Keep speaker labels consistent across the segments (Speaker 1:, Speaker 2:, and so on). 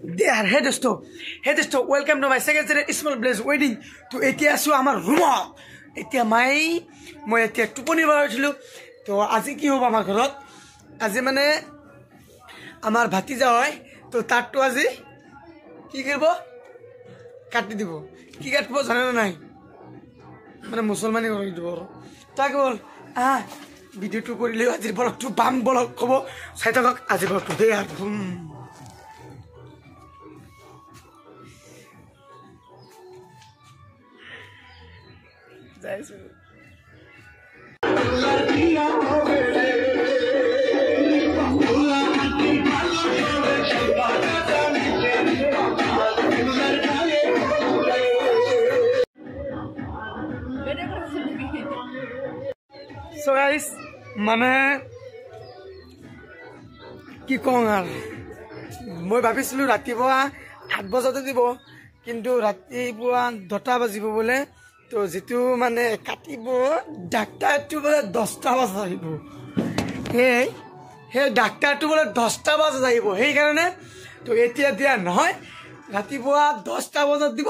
Speaker 1: There হে দোস্ত hey দোস্ত welcome to my second channel Small Blaze ৱেডিং তো এতিয়া আছোঁ আমাৰ ৰুমত এতিয়া মাই মই এতিয়া টোপনি মাৰা উঠিলোঁ তো আজি কি হ'ব আমাৰ ঘৰত আজি মানে আমাৰ ভাতিজা হয় তো তাততো আজি কি কৰিব কাটি দিব কি কাটিব জানেনে নাই মানে মুছলমানী কৰি দিব আৰু তাক ব'ল আহ ভিডিঅ'টো কৰিলেও আজিৰ ব্লগটো বাম ব্লগ ক'ব চাই থাকক আজিৰ ব্লগটো দেই উম। যাইছোঁ চ' মানে কি কওঁ আৰু মই ভাবিছিলোঁ ৰাতিপুৱা আঠ বজাতে দিব, কিন্তু ৰাতিপুৱা দহটা বাজিব বোলে তো যিটো মানে কাটিব ডাক্তাৰটো বোলে দহটা বজাত আহিব। সেই সেই ডাক্তাৰটো বোলে দহটা বজাত আহিব। সেইকাৰণে তো এতিয়া দিয়া নহয় ৰাতিপুৱা দহটা বজাত দিব।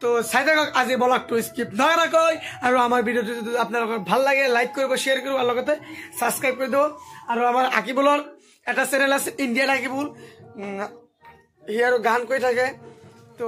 Speaker 1: তো চাই থাকক আজি ব্লগটো স্কিপ নকৰাকৈ আৰু আমাৰ ভিডিঅ'টো যদি আপোনালোকৰ ভাল লাগে লাইক কৰিব শ্বেয়াৰ কৰিব আৰু লগতে ছাবস্ক্ৰাইব কৰি দিব আৰু আমাৰ আঁকিবুলৰ এটা চেনেল আছে ইণ্ডিয়ান আঁকিবুল সি আৰু গান কৰি থাকে। তো